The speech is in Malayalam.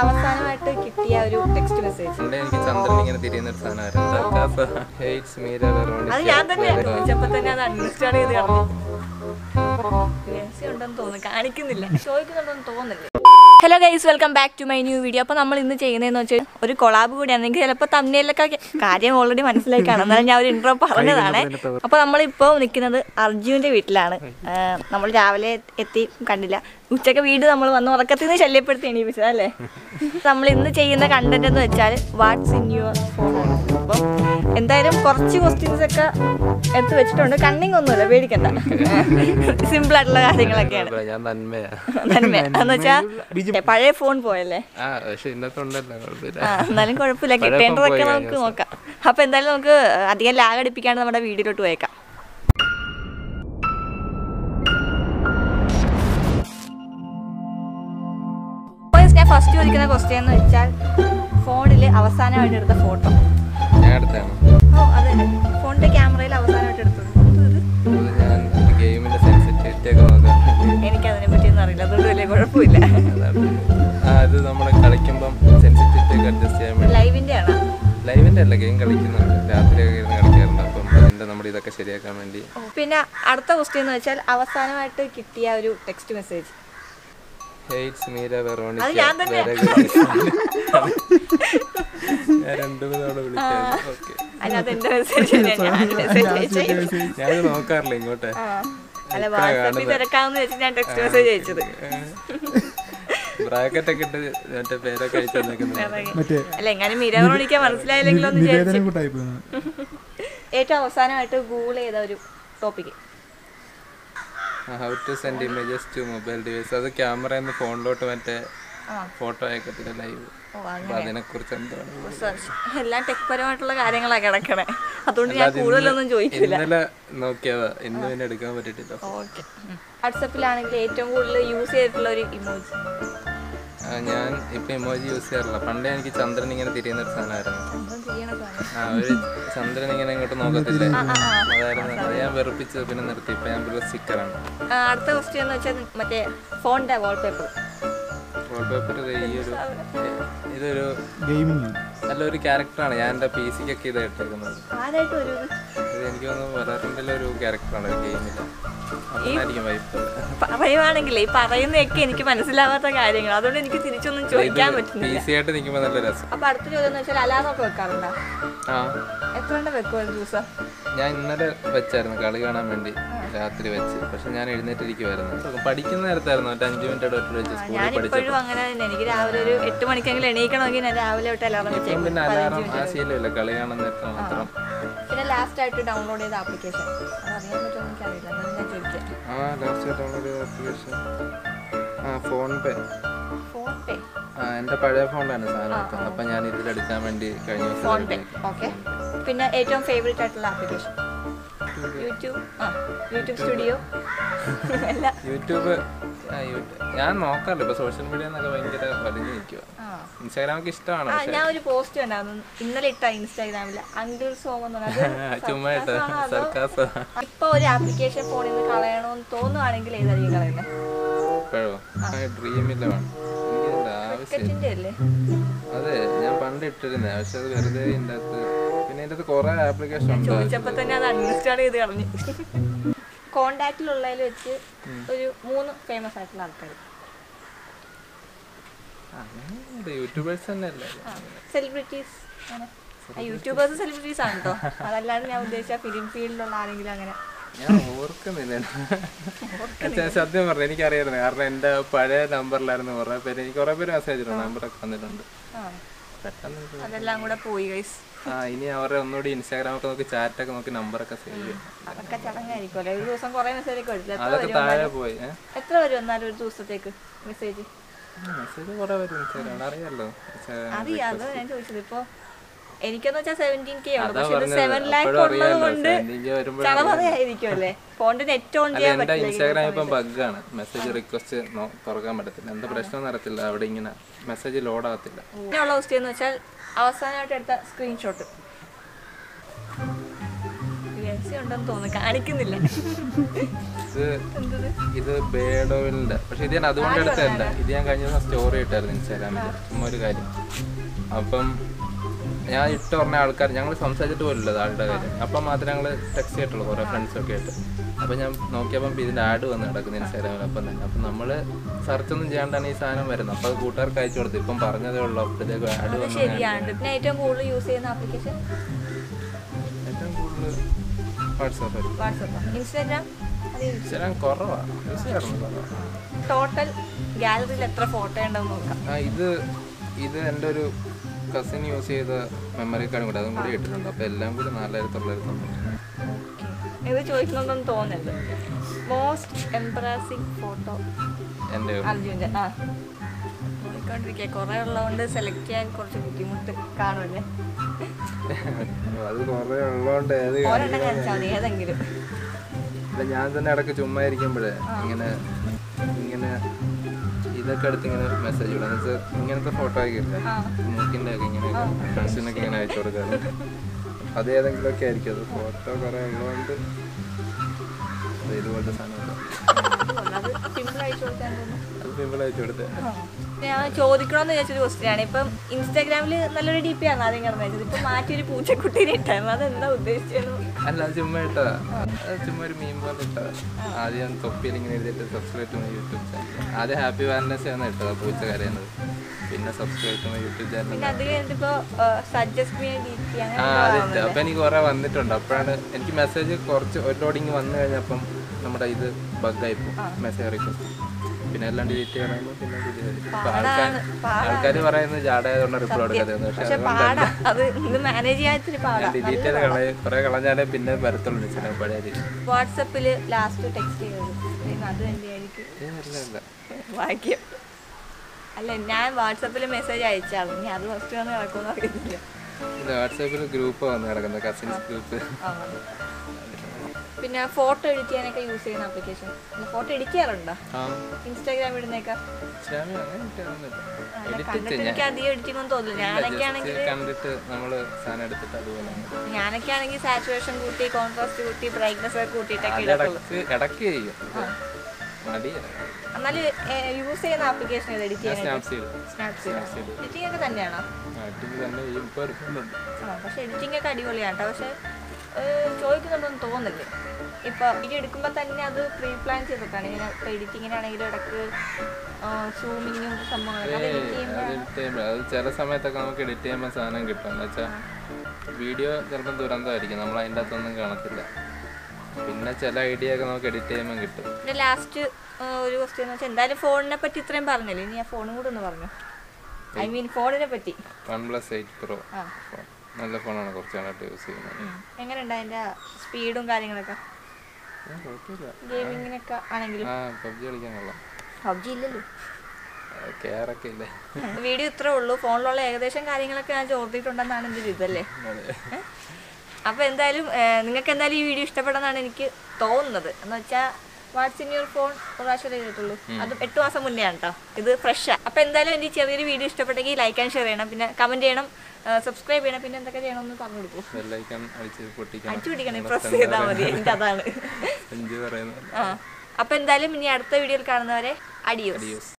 അവസാനമായിട്ട് കിട്ടിയ ഒരു ടെക്സ്റ്റ് മെസ്സേജ് എനിക്ക് ചന്ദ്രൻ ഇങ്ങനെ തിരിയുന്ന ഒരു സാധനമായിരുന്നു അത് ഞാൻ തന്നെ ചോദിച്ചപ്പോ തന്നെ അത് അൺഇൻസ്റ്റാൾ ചെയ്ത് രഹസ്യം ഉണ്ടെന്ന് തോന്നുന്നു. കാണിക്കുന്നില്ല. ചോദിക്കുന്നുണ്ടെന്ന് തോന്നുന്നില്ല. Hello guys welcome back to my new video അപ്പോൾ നമ്മൾ ഇന്ന് ചെയ്യുന്നതെന്ന് വെച്ചാൽ ഒരു കൊളാബ് കൂടിയാണ് എനിക്ക് ചിലപ്പോൾ തമ്മിലൊക്കെ കാര്യം ഓൾറെഡി മനസ്സിലായി കാണാം എന്നാലും ഞാൻ ഒരു ഇൻട്രോ പറഞ്ഞതാണ്. അപ്പോൾ നമ്മളിപ്പോൾ നിൽക്കുന്നത് അർജുന്റെ വീട്ടിലാണ്. നമ്മൾ രാവിലെ എത്തി കണ്ടില്ല. ഉച്ചയ്ക്ക് വീട് നമ്മൾ വന്ന് ഉറക്കത്തിൽ നിന്ന് ശല്യപ്പെടുത്തി എണീപ്പിച്ചതല്ലേ നമ്മൾ ഇന്ന് ചെയ്യുന്ന കണ്ടന്റ് എന്ന് വെച്ചാൽ വാട്ട്സ് ഇൻ യുവർ എന്തായാലും കുറച്ച് ക്വസ്റ്റ്യൻസ് ഒക്കെ എടുത്ത് വെച്ചിട്ടുണ്ട്. കണ്ണിങ് ഒന്നുമില്ല പേടിക്കണ്ട. സിമ്പിൾ ആയിട്ടുള്ള കാര്യങ്ങളൊക്കെയാണ്. ഞാൻ നന്മയാ. നന്മ. എന്ന് വെച്ചാൽ പഴയ ഫോൺ പോയല്ലേ? എന്നാലും കുഴപ്പമില്ല. കിട്ടേണ്ടതൊക്കെ നമുക്ക് നോക്കാം. അപ്പൊ എന്തായാലും നമുക്ക് അധികം ലാഗ് അടിപ്പിക്കാണ്ട് നമ്മുടെ വീഡിയോയിലോട്ട് പോയേക്കാം. ഞാൻ ഫസ്റ്റ് ചോദിക്കുന്ന ക്വസ്റ്റ്യൻ എന്ന് വെച്ചാൽ ഫോണിൽ അവസാനമായിട്ട് എടുത്ത ഫോട്ടോ ഞാൻ അടുത്താണ് ഓ ഫോണിന്റെ ക്യാമറയിൽ അവസാനമായിട്ട് എടുത്തത്. എന്തോ ഇത്? ഞാൻ ഗെയിമിന്റെ സെൻസിറ്റിവിറ്റി ഒക്കെ നോക്കാം എനിക്ക് അതിനെ പറ്റിയൊന്നും അറിയില്ല. അതുകൊണ്ട് വലിയ കുഴപ്പമില്ല. അത് നമ്മൾ കളിക്കുമ്പം സെൻസിറ്റിവിറ്റി ഒക്കെ അഡ്ജസ്റ്റ് ചെയ്യാൻ വേണ്ടി. ലൈവിന്റെ ആണ്? ലൈവിന്റെ അല്ല ഗെയിം കളിക്കുന്നുണ്ട്. രാത്രിയൊക്കെ ഇരുന്ന് കളിക്കാറുണ്ട്. അപ്പം അതിന്റെ നമ്മുടെ ഇതൊക്കെ ശരിയാക്കാൻ വേണ്ടി. പിന്നെ അടുത്ത ക്വസ്റ്റ്യൻ എന്ന് വെച്ചാൽ അവസാനമായിട്ട് കിട്ടിയ ഒരു ടെക്സ്റ്റ് മെസ്സേജ് ഹെയ്റ്റ്സ് മീര വെറോണിക്ക ഞാൻ. ഞാൻ രണ്ടു തവണ നോക്കാറില്ല ഇങ്ങോട്ട്. അല്ല വാട്സാപ്പിൽ തിരക്കാമെന്ന് വെച്ച് ഞാൻ ടെക്സ്റ്റ് മെസ്സേജ് അയച്ചത്. ബ്രാക്കറ്റ് ഒക്കെ ഇട്ട് മറ്റേ പേരൊക്കെ അയച്ചു തന്നേക്കുന്നത്. അല്ല എങ്ങനെ മനസ്സിലായില്ലെങ്കിലോ പോകുന്നു ഏറ്റവും അവസാനമായിട്ട് ഗൂഗിൾ ചെയ്ത ഒരു topic how to send images to mobile device അത് ക്യാമറയിൽ ഫോണിലോട്ട് മറ്റേ ഫോട്ടോ അയക്കത്തില്ല ലൈവ് എന്താണ് എല്ലാം ടെക് പരമായിട്ടുള്ള കാര്യങ്ങളാണ് കിടക്കണേ. അതുകൊണ്ട് ഞാൻ കൂടുതലൊന്നും ചോദിക്കില്ല ഇന്നലെ നോക്കിയതാ. ഇന്ന് പിന്നെ എടുക്കാൻ പറ്റിയിട്ടില്ല. ഓക്കെ. വാട്സപ്പിലാണെങ്കിൽ ഏറ്റവും കൂടുതൽ യൂസ് ചെയ്തിട്ടുള്ള ഒരു ഇമോജി ഞാൻ ഇപ്പൊ ഇമോജി യൂസ് ചെയ്യാറില്ല. പണ്ടേ എനിക്ക് ചന്ദ്രൻ ഇങ്ങനെ തിരിയുന്ന ഒരു സാധനമായിരുന്നു. ഒരു ചന്ദ്രൻ ഇങ്ങനെ ഇങ്ങോട്ട് നോക്കത്തില്ലേ? അതായിരുന്നു അത് ഞാൻ വെറുപ്പിച്ച് പിന്നെ നിർത്തി. ഇപ്പൊ ഞാൻ പിന്നെ സ്റ്റിക്കറാണ്. അടുത്ത ക്വസ്റ്റ്യൻ എന്ന് വെച്ചാൽ മറ്റേ ഫോണിന്റെ വാൾപേപ്പർ വാൾപേപ്പർ ഈ ഒരു ഇതൊരു ഗെയിമിംഗ്. നല്ലൊരു ക്യാരക്ടറാണ് ഞാൻ എന്റെ പി സിക്കൊക്കെ ഇത് ഇട്ടേക്കുന്നത് ആരായിട്ട് വരും ഇത്? ഇത് എനിക്ക് തോന്നുന്നു വളറിന്റെ ഒരു ക്യാരക്ടറാണ് ഒരു ഗെയിമിൽ പറയുവാണെങ്കിലേ ഈ പറയുന്നതൊക്കെ എനിക്ക് മനസ്സിലാവാത്ത കാര്യങ്ങൾ അതുകൊണ്ട് എനിക്ക് തിരിച്ചൊന്നും ചോദിക്കാൻ പറ്റുന്നില്ല. അപ്പൊ അടുത്ത ചോദ്യം എന്ന് വെച്ചാൽ അലാറം ഒക്കെ വെക്കാറുണ്ടോ എത്ര എണ്ണം വെക്കും ഒരു ദിവസം? ഞാൻ ഇന്നലെ വെച്ചായിരുന്നു കളി കാണാൻ വേണ്ടി രാത്രി വെച്ച്. പക്ഷെ ഞാൻ എഴുന്നേറ്റിരിക്കുവായിരുന്നു. പഠിക്കുന്ന നേരത്തായിരുന്നു ഒരു അഞ്ചു മിനിറ്റ് തൊട്ട് വെച്ച് സ്കൂളിൽ അങ്ങനെ തന്നെ. എനിക്ക് രാവിലെ ഒരു എട്ട് മണിക്കെങ്കിലും എണീക്കണമെങ്കിൽ ഞാൻ രാവിലെ തൊട്ട് അലാറം പിന്നെ അലാറം ആ ശീലമില്ല. കളി കാണാൻ നേരത്തെ മാത്രം. പിന്നെ ലാസ്റ്റ് ആയിട്ട് ഡൗൺലോഡ് ചെയ്ത ആപ്ലിക്കേഷൻ അത് അറിയാൻ പറ്റുമോ എനിക്കറിയില്ല. ഞാൻ ചോദിക്കാം. ആ ലാസ്റ്റ് ഡൗൺലോഡ് ചെയ്ത ആപ്ലിക്കേഷൻ ആ ഫോൺ പേ ഫോൺ പേ ആ എന്റെ പഴയ ഫോണിലാണ് സാധനം അപ്പം ഞാൻ ഇതിലെടുക്കാൻ വേണ്ടി കഴിഞ്ഞ ദിവസം പിന്നെ ഏറ്റവും ഫേവറേറ്റ് ആയിട്ടുള്ള ആപ്ലിക്കേഷൻ യൂട്യൂബ് ആ യൂട്യൂബ് സ്റ്റുഡിയോ അല്ല. യൂട്യൂബ് ഞാൻ നോക്കാറില്ല. ഇപ്പൊ സോഷ്യൽ മീഡിയ എന്നൊക്കെ ഭയങ്കര വലിഞ്ഞു നിൽക്കുക ഇൻസ്റ്റാഗ്രാമൊക്കെ ഇഷ്ടമാണ് ഞാൻ ഒരു പോസ്റ്റ് ഉണ്ടായിരുന്നു ഇന്നലെ ഇട്ട ഇൻസ്റ്റാഗ്രാമിൽ അങ്കിൾ സോം ചുമ്മാ ഇപ്പൊ ഒരു ആപ്ലിക്കേഷൻ ഫോണിൽ നിന്ന് കളയണമെന്ന് തോന്നുവാണെങ്കിൽ ഏതായിരിക്കും കളയുന്നത് ഇപ്പോഴോ? ഡ്രീമില്ല വേണം അതെ ഞാൻ പണ്ട് ഇട്ടിരുന്നേ. പക്ഷെ അത് വെറുതെ ഇതിന്റെ അകത്ത് അകത്ത് കുറെ ആപ്ലിക്കേഷൻ ഉണ്ട്. ചോദിച്ചപ്പോ തന്നെ അത് അൺഇൻസ്റ്റാൾ ചെയ്ത് കളഞ്ഞു. കോണ്ടാക്റ്റിലുള്ളതിൽ വെച്ച് ഒരു മൂന്ന് ഫേമസ് ആയിട്ടുള്ള ആൾക്കാർ യൂട്യൂബേഴ്സ് സെലിബ്രിറ്റീസ് യൂട്യൂബേഴ്സ് സെലിബ്രിറ്റീസ് ആണ് കേട്ടോ ഞാൻ ഉദ്ദേശിച്ച ഫിലിം ഫീൽഡിലുള്ള ആരെങ്കിലും അങ്ങനെ. ഞാൻ ഓർക്കുന്നില്ല. സത്യം പറഞ്ഞു എനിക്കറിയായിരുന്നു. കാരണം എന്റെ പഴയ നമ്പറിലായിരുന്നു കുറേ പേര്. എനിക്ക് കുറെ പേര് മെസ്സേജ് നമ്പറൊക്കെ വന്നിട്ടുണ്ട്. അതെല്ലാം കൂടെ പോയി ഗൈസ് ആ ഇനി അവരെ ഒന്നുകൂടി ഇൻസ്റ്റാഗ്രാം ഒക്കെ നോക്കി ചാറ്റൊക്കെ നോക്കി നമ്പറൊക്കെ സേവ് ചെയ്യും. അതൊക്കെ ചടങ്ങായിരിക്കും അല്ലേ ഒരു ദിവസം കുറെ മെസ്സേജ് ഒക്കെ വരില്ല? അതൊക്കെ താഴെ പോയി എത്ര വരും എന്നാലും ഒരു ദിവസത്തേക്ക് മെസ്സേജ് മെസ്സേജ് കുറേ വരും ഇൻസ്റ്റാഗ്രാം അറിയാലോ. Instagram അറിയാം. അത് ഞാൻ ചോദിച്ചത്. ഇപ്പൊ എനിക്കെന്ന് വെച്ചാൽ സെവന്റീൻ കെ ആണ്. അതാ പക്ഷെ ഇത്. സെവൻ ലാക്ക് ഉള്ളത് കൊണ്ട് 17K വരുമ്പോഴാണ് ചളവറയായിരിക്കും അല്ലേ? ഫോണിന്റെ നെറ്റ് ഓൺ ചെയ്യാൻ പറ്റില്ല ഇൻസ്റ്റാഗ്രാം ഇപ്പം ബഗ്ഗാണ് മെസ്സേജ് റിക്വസ്റ്റ് തുറക്കാൻ പറ്റത്തില്ല. എന്താ പ്രശ്നം നടത്തില്ല. അവിടെ ഇങ്ങനെ മെസ്സേജ് ലോഡ് ആകത്തില്ല. ഇങ്ങനെയുള്ള അവസ്ഥ എന്ന് വെച്ചാൽ അവസാനമായിട്ട് എടുത്ത സ്ക്രീൻഷോട്ട് ഉണ്ടെന്ന് തോന്നുന്നു. കാണിക്കുന്നില്ല. ഇത് ഇത് ബേഡോയിലിന്റെ പക്ഷെ ഇത് ഞാൻ അതുകൊണ്ട് എടുത്തതല്ല. ഇത് ഞാൻ കഴിഞ്ഞ ദിവസം സ്റ്റോറി ഇട്ടായിരുന്നു ഇൻസ്റ്റാഗ്രാമിൽ ചുമ്മാ ഒരു കാര്യം. അപ്പം ഞാൻ ഇട്ട് പറഞ്ഞ ആൾക്കാർ ഞങ്ങൾ സംസാരിച്ചിട്ട് പോലില്ല ആളുടെ കാര്യം. അപ്പം മാത്രമേ ഞങ്ങൾ ടെക്സ്റ്റ് ചെയ്തിട്ടുള്ളൂ കുറേ ഫ്രണ്ട്സൊക്കെ ആയിട്ട്. അപ്പം ഞാൻ നോക്കിയപ്പം ഇതിന്റെ ആഡ് വന്ന് കിടക്കുന്നു ഇൻസ്റ്റാഗ്രാമിൽ അപ്പം തന്നെ അപ്പം നമ്മൾ സെർച്ച് ഒന്നും ചെയ്യാണ്ടാണ് ഈ സാധനം വരുന്നത്. അപ്പം അത് കൂട്ടുകാർക്ക് അയച്ചു കൊടുത്തു. ഇപ്പം പറഞ്ഞതേ ഉള്ളൂ അപ്പോഴത്തേക്ക് ആഡ് വന്നു ശരിയാണ്. ഏറ്റവും കൂടുതൽ യൂസ് ചെയ്യുന്ന ആപ്ലിക്കേഷൻ ഏറ്റവും കൂടുതൽ വാട്സാപ്പ് വാട്സപ്പ് ഇൻസ്റ്റാഗ്രാം ഇൻസ്റ്റാഗ്രാം കുറവാണ് യൂസ് ചെയ്യാറുണ്ട് ടോട്ടൽ ഗാലറിയിൽ എത്ര ഫോട്ടോ ഉണ്ടെന്ന് നോക്കാം. ഇത് ഇത് എന്റെ ഒരു കസിൻ യൂസ് ചെയ്ത മെമ്മറി കാർഡും കൂടെ അതും കൂടി ഇട്ടിട്ടുണ്ട് അപ്പോൾ എല്ലാം കൂടി നാലായിരത്തി തൊള്ളായിരത്തി ഇത് ചോദിക്കുന്നൊന്നും തോന്നരുത് മോസ്റ്റ് എംബ്രാസിംഗ് ഫോട്ടോ എന്റെ അർജുന്റെ. ആ. നോക്കിക്കൊണ്ടിരിക്കുക കുറേ ഉള്ളതുകൊണ്ട് സെലക്ട് ചെയ്യാൻ കുറച്ച് ബുദ്ധിമുട്ട് കാണുമല്ലേ? അത് കുറേ ഉള്ളതുകൊണ്ട് ഏത് ഒരെണ്ണം കാണിച്ചാൽ മതി ഏതെങ്കിലും. ഞാൻ തന്നെ ഇടയ്ക്ക് ചുമ്മാ ഇരിക്കുമ്പോഴേ ഇങ്ങനെ ഇങ്ങനെ ഇതൊക്കെ എടുത്ത് ഇങ്ങനെ മെസ്സേജ് വിടാം എന്ന് വെച്ചാൽ ഇങ്ങനത്തെ ഫോട്ടോ ആയി ഇല്ല ആ. മൂക്കിന്റെ ഒക്കെ ഇങ്ങനെ ഫ്രണ്ട്സിനൊക്കെ ഇങ്ങനെ അയച്ചു കൊടുക്കാറ്. അത് ഏതെങ്കിലുമൊക്കെ ആയിരിക്കും. അത് ഫോട്ടോ കുറേ ഉള്ളതുകൊണ്ട് അത് ഇതുപോലത്തെ സാധനം അത് സിമ്പിൾ അയച്ചു കൊടുത്തേ ഞാൻ ചോദിക്കണമെന്ന് വിചാരിച്ചൊരു ക്വസ്റ്റ്യൻ ആണ്. ഇപ്പം ഇൻസ്റ്റാഗ്രാമിൽ നല്ലൊരു ഡി പി ആണ് ആദ്യം കിടന്നു വെച്ചത് ഇപ്പം മാറ്റി ഒരു പൂച്ചക്കുട്ടീനെ ഇട്ടായിരുന്നു. അതെന്താ ഉദ്ദേശിച്ചത് അല്ല ചുമ്മാ ഇട്ടതാ. ചുമ്മാ ഒരു മീൻ പോലെ ഇട്ടതാ. ആദ്യം തൊപ്പിയിൽ ഇങ്ങനെ എഴുതിയിട്ട് സബ്സ്ക്രൈബ് ചെയ്യുന്ന യൂട്യൂബ് ചാനൽ ആദ്യം ഹാപ്പി വാലൻസ് ആണ് ഇട്ടതാ പൂച്ച കരയുന്നത്. പിന്നെ സബ്സ്ക്രൈബ് ചെയ്യുന്ന യൂട്യൂബ് ചാനൽ ആ അതിട്ട് അപ്പം എനിക്ക് കുറെ വന്നിട്ടുണ്ട്. അപ്പോഴാണ് എനിക്ക് മെസ്സേജ് കുറച്ച് ഒരു ലോഡിങ് വന്നു കഴിഞ്ഞപ്പം നമ്മുടെ ഇത് ബഗ്ഗായിപ്പോ മെസ്സേജ് റിക്വസ്റ്റ് പിന്നെ അല്ലാണ്ട് ഡിലീറ്റ് ചെയ്യണമെന്ന് പിന്നെ ആൾക്കാർ ആൾക്കാർ പറയുന്നത് ജാടായതുകൊണ്ട് റിപ്ലൈ പക്ഷെ പക്ഷെ അത് മാനേജ് ചെയ്യാൻ ഇത്തിരി പാടാ. ഡിലീറ്റ് ചെയ്ത് കളയ കുറേ കളഞ്ഞാലേ പിന്നെ വരത്തുള്ളൂ ചില പഴയ രീതി വാട്സപ്പിൽ ലാസ്റ്റ് ടെക്സ്റ്റ് ചെയ്തത് പിന്നെ അത് തന്നെയായിരിക്കും അല്ല അല്ല. ഭാഗ്യം. അല്ല ഞാൻ വാട്സപ്പിൽ മെസ്സേജ് അയച്ചാളും ഇനി അത് ഫസ്റ്റ് വന്ന് കിടക്കുമെന്ന് അറിയത്തില്ല. വാട്സപ്പിൽ ഗ്രൂപ്പ് വന്ന് കിടക്കുന്നത് കസിൻസ് ഗ്രൂപ്പ് ആ. പിന്നെ ഫോട്ടോ എഡിറ്റ് ചെയ്യാനൊക്കെ യൂസ് ചെയ്യുന്ന ആപ്ലിക്കേഷൻ ഫോട്ടോ എഡിറ്റ് ചെയ്യാറുണ്ടോ? ഇൻസ്റ്റാഗ്രാം ഇടുന്നേക്കാ. എനിക്ക് അധികം എഡിറ്റിംഗ് ഒന്നും തോന്നില്ല. ഞാനൊക്കെ ആണെങ്കിൽ കണ്ടിട്ട് നമ്മൾ സാധനം എടുത്തിട്ട് അതുപോലെ അങ്ങ് ഞാനൊക്കെ ആണെങ്കിൽ സാച്ചുറേഷൻ കൂട്ടി കോൺട്രാസ്റ്റ് കൂട്ടി ബ്രൈറ്റ്നസ് ഒക്കെ കൂട്ടിയിട്ടൊക്കെ എന്നാലും യൂസ് ചെയ്യുന്ന ആപ്ലിക്കേഷൻ ഏത് എഡിറ്റ് എഡിറ്റിംഗ് ഒക്കെ തന്നെയാണോ? പക്ഷെ എഡിറ്റിംഗ് ഒക്കെ അടിപൊളിയാണ് കേട്ടോ. പക്ഷെ ചോദിക്കുന്നുണ്ടോന്ന് തോന്നില്ലേ ഇപ്പൊ വീഡിയോ എടുക്കുമ്പോൾ തന്നെ അത് പ്രീ പ്ലാൻ ചെയ്തിട്ടാണ്. ഇങ്ങനെ ഇപ്പൊ എഡിറ്റിങ്ങിനാണെങ്കിലും ഇടയ്ക്ക് സൂമിങ്ങും സംഭവങ്ങളൊക്കെ എഡിറ്റ് ചില സമയത്തൊക്കെ നമുക്ക് എഡിറ്റ് ചെയ്യുമ്പോൾ സാധനം കിട്ടും. എന്ന് വെച്ചാൽ വീഡിയോ ചിലപ്പോൾ ദുരന്തമായിരിക്കും. നമ്മൾ അതിന്റെ അകത്തൊന്നും കാണത്തില്ല. പിന്നെ ചില ഐഡിയ ഒക്കെ നമുക്ക് എഡിറ്റ് ചെയ്യുമ്പോൾ കിട്ടും. പിന്നെ ലാസ്റ്റ് ഒരു ക്വസ്റ്റ്യൻ എന്ന് വെച്ചാൽ എന്തായാലും ഫോണിനെ പറ്റി ഇത്രയും പറഞ്ഞല്ലേ? ഇനി ആ ഫോണും കൂടെ ഒന്ന് പറഞ്ഞു. ഐ മീൻ ഫോണിനെ പറ്റി. വൺ പ്ലസ് എയ്റ്റ് പ്രോ നല്ല ഫോണാണ് കുറച്ച് നാളായിട്ട് യൂസ് ചെയ്യുന്നത്. എങ്ങനെയുണ്ട് അതിന്റെ സ്പീഡും കാര്യങ്ങളൊക്കെ? ഗെയിമിങ്ങിനൊക്കെ ആണെങ്കിലും. ആ പബ്ജി കളിക്കാൻ കൊള്ളാം. പബ്ജി ഇല്ലല്ലോ. വീഡിയോ ഇത്രേ ഉള്ളൂ. ഫോണിലുള്ള ഏകദേശം കാര്യങ്ങളൊക്കെ ഞാൻ ചോർത്തിട്ടുണ്ടെന്നാണ് എന്റെ ഒരു ഇതല്ലേ? അപ്പൊ അപ്പോൾ എന്തായാലും നിങ്ങൾക്ക് എന്തായാലും ഈ വീഡിയോ ഇഷ്ടപ്പെടുന്നതാണ് എനിക്ക് തോന്നുന്നത്. എന്ന് വെച്ചാൽ വാട്സ് ഇൻ യുവർ ഫോൺ ഒരു പ്രാവശ്യം ചെയ്തിട്ടുള്ളൂ അതും എട്ട് മാസം മുന്നേ ആണ് കേട്ടോ ഇത് ഫ്രഷാണ് അപ്പോൾ എന്തായാലും എന്റെ ഈ ചെറിയൊരു വീഡിയോ ഇഷ്ടപ്പെട്ടെങ്കിൽ ലൈക്ക് ആൻഡ് ഷെയർ ചെയ്യണം. പിന്നെ കമന്റ് ചെയ്യണം. സബ്സ്ക്രൈബ് ചെയ്യണം. പിന്നെ എന്തൊക്കെ ചെയ്യണമെന്ന് പറഞ്ഞു കൊടുക്കും. അടിച്ച് പിടിക്കണം പ്രസ് ചെയ്താൽ മതി. എന്റെ അതാണ്. അപ്പൊ എന്തായാലും ഇനി അടുത്ത വീഡിയോയിൽ കാണുന്നവരെ അഡിയോസ് യൂസ്